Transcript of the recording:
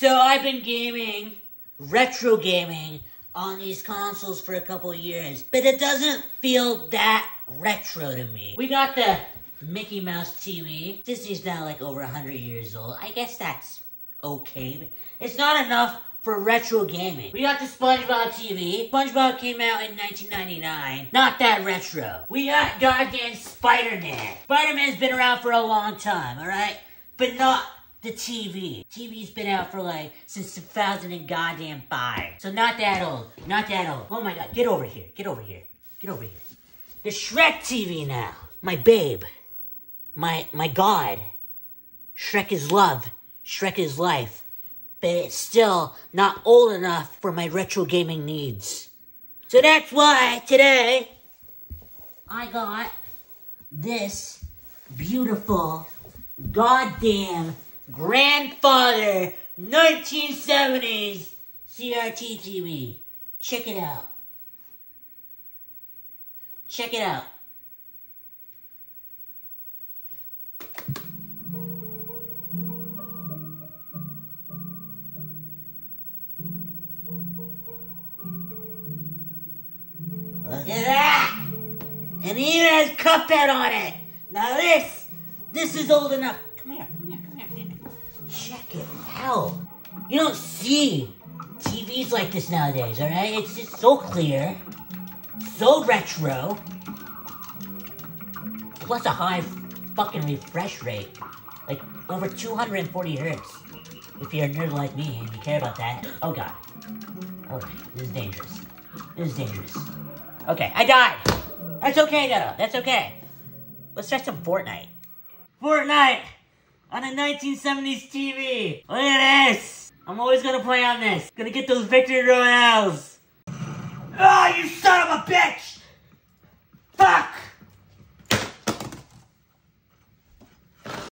So I've been gaming, retro gaming, on these consoles for a couple years, but it doesn't feel that retro to me. We got the Mickey Mouse TV. Disney's now like over 100 years old. I guess that's okay, but it's not enough for retro gaming. We got the SpongeBob TV. SpongeBob came out in 1999. Not that retro. We got goddamn Spider-Man. Spider-Man's been around for a long time, alright? But not the TV. TV's been out for like since 2000 and goddamn five. So not that old. Not that old. Oh my god, get over here. Get over here. Get over here. The Shrek TV now. My babe. My my god. Shrek is love. Shrek is life. But it's still not old enough for my retro gaming needs. So that's why today I got this beautiful goddamn grandfather 1970s CRT TV. Check it out. Check it out. Look at that! And even has Cuphead on it! Now this, this is old enough. Come here, come here, come here. Check it out. You don't see TVs like this nowadays, alright? It's just so clear, so retro, plus a high fucking refresh rate. Like over 240 hertz. If you're a nerd like me and you care about that. Oh god. Alright, this is dangerous. This is dangerous. Okay, I died. That's okay though. That's okay. Let's try some Fortnite. Fortnite on a 1970s TV. Look at this. I'm always gonna play on this. Gonna get those victory royales. Oh, you son of a bitch! Fuck!